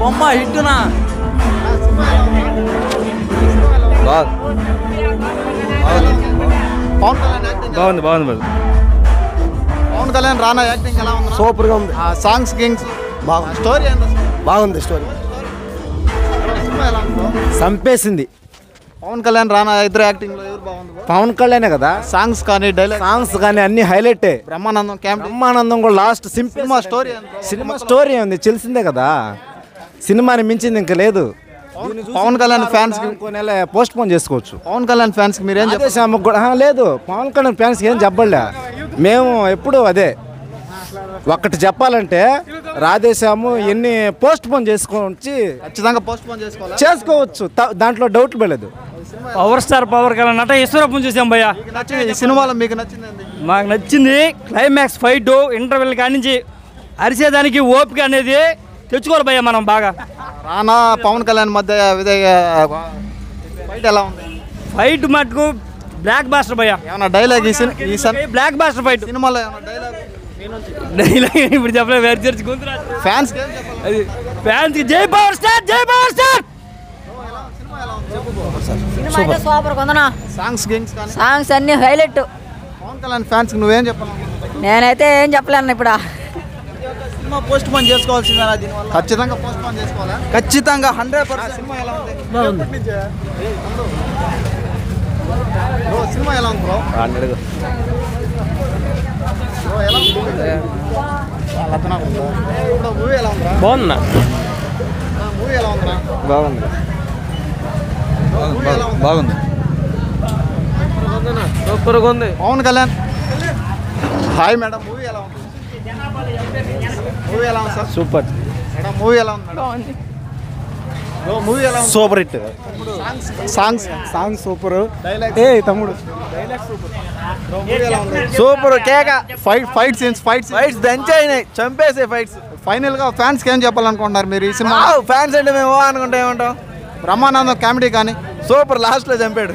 బొమ్మ హిట్టునా? బాగుంది. బాగుంది బాగుంది పవన్ కళ్యాణ్ రానా యాక్టింగ్ ఎలా ఉంది సూపర్గా ఉంది. ఆ సాంగ్స్ కింగ్స్ బాగుంది. స్టోరీ ఎంత బాగుంది స్టోరీ? చంపేసింది. పవన్ కళ్యాణ్ రానా ఇద్దరు యాక్టింగ్? పవన్ కళ్యాణే కదా? సాంగ్స్ కానీ డైలాగ్ సాంగ్స్ కానీ అన్ని హైలైటే బ్రహ్మానందం బ్రహ్మానందం కూడా last simple cinema story? Cinema story ఉంది తెలిసిందే కదా. సినిమాని మించింది ఇంకా లేదు. Pawan Kalyan fans postpone చేసుకోవచ్చు. పవన్ కళ్యాణ్ ఫ్యాన్స్కి మీరేం చెప్పారు ఆదేశామకు కూడా లేదు. పవన్ కళ్యాణ్ ఫ్యాన్స్ ఏం చెప్పలే? మేము ఎప్పుడు అదే. ఒక్కటి చెప్పాలంటే రాధేశ్యాము ఎన్ని పోస్ట్ పోన్ చేసుకోవచ్చు ఖచ్చితంగా పోస్ట్ పోన్ చేసుకోవాలా? చేసుకోవచ్చు. దాంట్లో డౌట్ లేదు పవర్ స్టార్ పవర్ కళ్యాణ్ నట ఈశ్వరప్పని చూసాం భయ్య. మీకు నచ్చింది ఈ సినిమాలో మీకు నచ్చింది? మాకు నచ్చింది క్లైమాక్స్ ఫైట్ ఇంటర్వెల్ కానించి అరిసేదానికి ఓపిక అనేది తెచ్చుకోవాలి భయ్య మనం బాగా. రానా పవన్ కళ్యాణ్ మధ్య విధంగా ఫైట్ ఎలా ఉంది? ఫైట్ మటుకు బ్లాక్ బాస్టర్ భయ్య. ఏమన్నా డైలాగ్ ఈ బ్లాక్ బాస్టర్ ఫైట్? సినిమాలో ఏమన్నా డైలాగ్ డైలాగ్ ఇప్పుడు చెప్పలే వేరు చర్చి. ఫ్యాన్స్ ఫ్యాన్స్కి జై పవర్ స్టార్ జై పవర్ స్టార్! సూపర్ కొందనా? సాంగ్స్ సాంగ్స్ అన్ని హైలైట్ పవన్ కళ్యాణ్ ఫ్యాన్స్కి నువ్వేం చెప్పాలి నేనైతే ఏం చెప్పలేను ఇప్పుడు. సినిమా పోస్ట్ పోన్ చేసుకోవాల్సిందేనా దీనివల్ల? ఖచ్చితంగా పోస్ట్ పోన్ చేసుకోవాలా? ఖచ్చితంగా హండ్రెడ్ పర్సెంట్. సినిమా ఎలా ఉంది? బాగుంది. బ్రో సినిమా ఎలా ఉంది బ్రో? బ్రో ఎలా ఉంది? మూవీ ఎలా ఉందిరా బాగుందా? మూవీ ఎలా ఉందిరా? బాగుంది. ఉంది? బాగుంది. సూపర్గా ఉంది. Pawan Kalyan. Hi madam movie ఎలా ఉంది? మూవీ ఎలా ఉంది సార్ సూపర్ మేడం మూవీ ఎలా ఉంది మేడం బ్రో మూవీ ఎలా ఉంది? Super hit. Songs song super dialogue ఏ తమ్ముడు. మూవీ ఎలా ఉంది? సూపర్ కేక. Fight fight scenes fight fights దంచాయినాయి. చంపేసే ఫైట్స్ ఫైనల్గా ఫ్యాన్స్కి ఏం చెప్పాలనుకుంటున్నారు మీరు ఈ సినిమా? ఫ్యాన్స్ అంటే మేము అనుకుంటా ఏమంటాం? బ్రహ్మానందం కామెడీ కానీ. సూపర్ లాస్ట్లో చంపాడు.